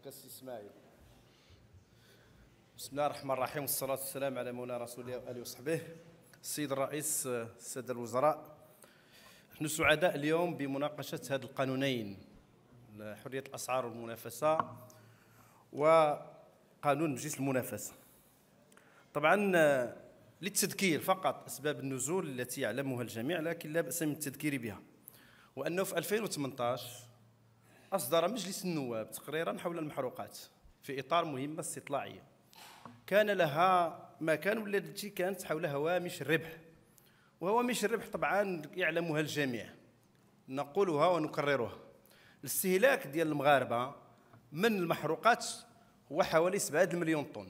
لك السي إسماعيل. بسم الله الرحمن الرحيم والصلاة والسلام على مولانا رسول الله وآله وصحبه. السيد الرئيس السادة الوزراء نحن سعداء اليوم بمناقشة هذا القانونين حرية الأسعار والمنافسة وقانون مجلس المنافسة. طبعا للتذكير فقط أسباب النزول التي يعلمها الجميع لكن لا بأس من التذكير بها. وأنه في 2018 أصدر مجلس النواب تقريرا حول المحروقات في إطار مهمة استطلاعية كان لها مكان التي كانت حول هوامش الربح وهوامش الربح طبعا يعلمها الجميع. نقولها ونكررها. الاستهلاك ديال المغاربة من المحروقات هو حوالي 7 مليون طن.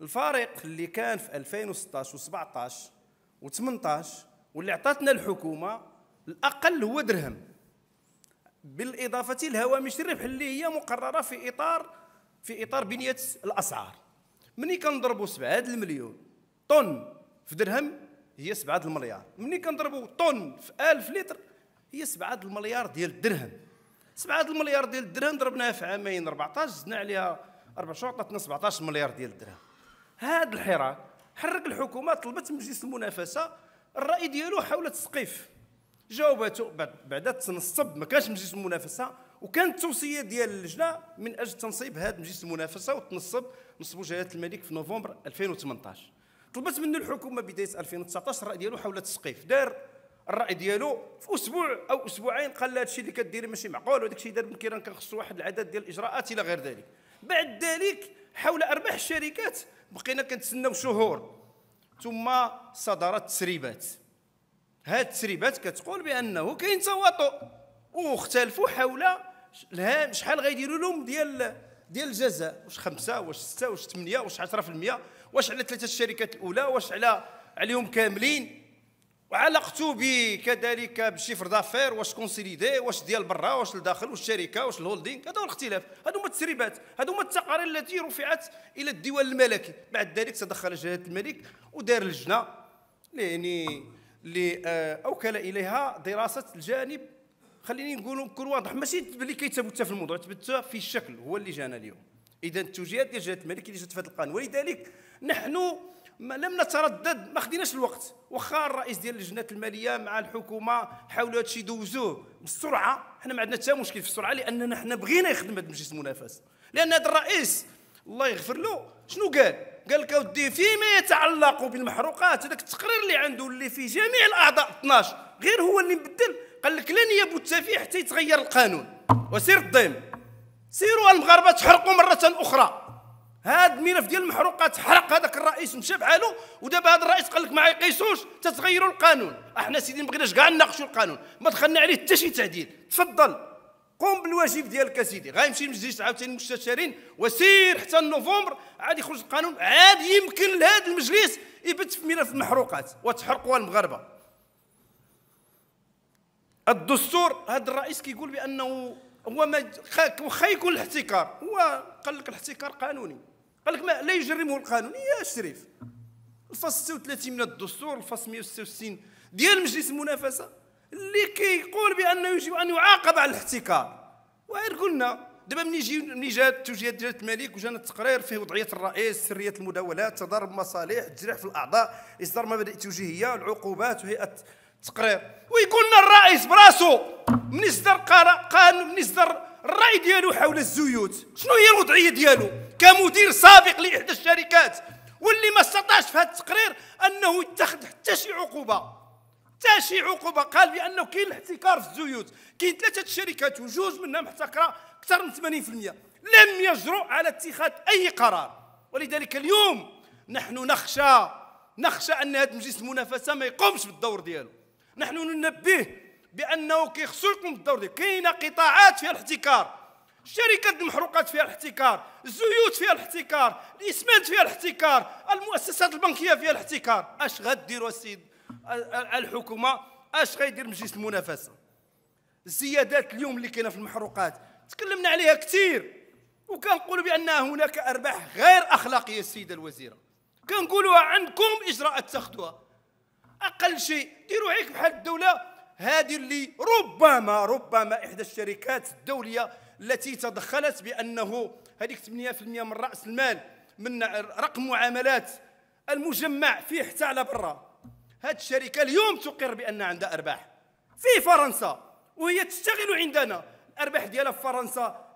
الفارق اللي كان في 2016 و17 و18 واللي عطاتنا الحكومة الأقل هو درهم. بالإضافة لهوامش الربح اللي هي مقررة في إطار في إطار بنية الأسعار. ملي كنضربوا 7 المليون طن في درهم هي 7 المليار. ملي كنضربوا طن في 1000 لتر هي 7 المليار ديال الدرهم. 7 المليار ديال الدرهم ضربناها في عامين 14 زدنا عليها أربع شهور عطاتنا 17 مليار ديال الدرهم. هذا الحراك حرك الحكومة طلبت مجلس المنافسه الرأي ديالو حول التسقيف جاوبته بعد تنصب. ما كانش مجلس المنافسة وكانت التوصية ديال اللجنة من أجل تنصيب هذا مجلس المنافسة وتنصب نصبوا جلاله الملك في نوفمبر 2018 طلبت منه الحكومة بداية 2019 الرأي ديالو حول التسقيف. دار الرأي ديالو في أسبوع أو أسبوعين قال هذا الشيء اللي كديري ماشي معقول وهذاك الشيء دار كيران كنخصو واحد العدد ديال الإجراءات إلى غير ذلك. بعد ذلك حول أرباح الشركات بقينا كنتسناو شهور. ثم صدرت تسريبات. هاد التسريبات كتقول بأنه كاين تواطؤ واختلفوا حول شحال غيديروا لهم ديال ديال الجزاء؟ واش خمسة؟ واش ستة؟ واش ثمانية واش 10% واش على ثلاثة الشركات الأولى؟ واش على عليهم كاملين؟ وعلاقته كذلك بال chiffre d'affaires واش consolidé واش ديال برا؟ واش لداخل؟ واش الشركة واش ال holding هذا هو الاختلاف. هذو هما التسريبات. هذو هما التقارير التي رفعت إلى الديوان الملكي. بعد ذلك تدخل جلاله الملك ودار لجنة. يعني اللي آه، أوكل إليها دراسة الجانب. خليني نقول نكون واضح. ماشي اللي كيتثبت في الموضوع تثبت في الشكل هو اللي جانا اليوم. إذا التوجيهات ديال جلاله الملك اللي جات في هذا القانون. ولذلك نحن ما لم نتردد ما خديناش الوقت. واخا الرئيس ديال اللجنة المالية مع الحكومة حاولوا هذا الشيء دوزوه بالسرعة حنا ما عندنا حتى مشكل في السرعة لأننا حنا بغينا يخدم هذا مجلس المنافسه لأن هذا الرئيس الله يغفر له شنو قال؟ قال لك أودي فيما يتعلق بالمحروقات هذاك التقرير اللي عنده اللي فيه جميع الأعضاء 12 غير هو اللي مبدل. قال لك لن يبت فيه حتى يتغير القانون. وسير الضيم. سيروا المغاربة تحرقوا مرة أخرى. هاد الملف ديال المحروقات حرق هذاك الرئيس مشى بحالو ودابا هذا الرئيس قال لك ما يقيسوش تتغيروا القانون. أحنا سيدي ما بغيناش كاع نناقشوا القانون. ما دخلنا عليه حتى شي تعديل تفضل. قوم بالواجب ديالك اسيدي غيمشي لمجلس عاوتاني المستشارين وسير حتى نوفمبر عاد يخرج القانون. عاد يمكن لهذا المجلس يبت في ملف المحروقات وتحرقوا المغاربة. الدستور هذا الرئيس كيقول بأنه هو ما واخا يكون الاحتكار. هو قال لك الاحتكار قانوني. قال لك ما لا يجرمه القانون. يا شريف. الفصل 36 من الدستور الفصل 166 ديال مجلس المنافسة. اللي كيقول بأنه يجب أن يعاقب على الاحتكار. وغير قلنا دابا ملي يجي ملي جات توجيهات جلاله الملك وجانا التقرير فيه وضعية الرئيس سرية المداولات تضارب مصالح التجريح في الأعضاء إصدار مبادئ توجيهية العقوبات وهيئة التقرير ويقول لنا الرئيس براسو من اصدر قانون من اصدر الرأي ديالو حول الزيوت. شنو هي الوضعية ديالو؟ كمدير سابق لإحدى الشركات. واللي ما استطاعش في هذا التقرير أنه يتخذ حتى شي عقوبة. حتى شي عقوبة. قال بأنه كاين الاحتكار في الزيوت. كاين ثلاثة الشركات وجوج منها محتكرة أكثر من 80% لم يجرؤ على اتخاذ أي قرار. ولذلك اليوم نحن نخشى نخشى أن هذا مجلس المنافسة ما يقومش بالدور ديالو. نحن ننبه بأنه كيخصو يقوم بالدور ديالو. كاينة قطاعات فيها الاحتكار شركات المحروقات فيها الاحتكار الزيوت فيها الاحتكار الإسمنت فيها الاحتكار المؤسسات البنكية فيها الاحتكار. أش غديروا السيد الحكومة اش غيدير مجلس المنافسة؟ الزيادات اليوم اللي كاينة في المحروقات تكلمنا عليها كثير وكنقولوا بأن هناك أرباح غير أخلاقية السيدة الوزيرة. كنقولوها عندكم اجراءات تاخذوها أقل شيء ديروا عيك بحال الدولة. هذه اللي ربما ربما إحدى الشركات الدولية التي تدخلت بأنه هذيك 8% من رأس المال من رقم معاملات المجمع فيه حتى على برا. هذه الشركة اليوم تقر بأن عندها أرباح في فرنسا وهي تشتغل عندنا. الأرباح ديالها في فرنسا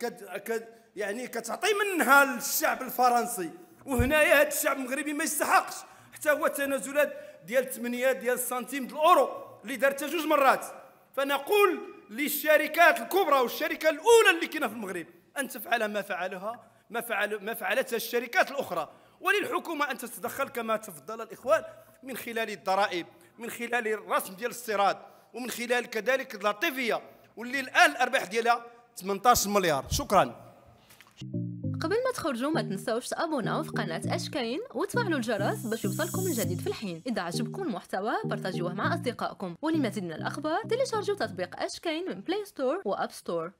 كد يعني كتعطي منها للشعب الفرنسي. وهنايا هذا الشعب المغربي ما يستحقش. حتى هو تنازلات ديال 8 ديال السنتيم ديال الأورو اللي دارتها جوج مرات. فنقول للشركات الكبرى والشركة الأولى اللي كاينة في المغرب أن تفعل ما فعلها ما فعل ما فعلتها الشركات الأخرى. وللحكومة أن تتدخل كما تفضل الإخوان من خلال الضرائب من خلال الرسم ديال الاستيراد ومن خلال كذلك اللطيفية واللي الآن الأرباح ديالها 18 مليار. شكرا. قبل ما تخرجوا ما تنسوش تابوناو في قناة اشكاين وتفعلوا الجرس باش يوصلكم الجديد في الحين. إذا عجبكم المحتوى بارتاجيوه مع أصدقائكم. ولمزيد من الأخبار تيليشارجوا تطبيق اشكاين من Play Store و App Store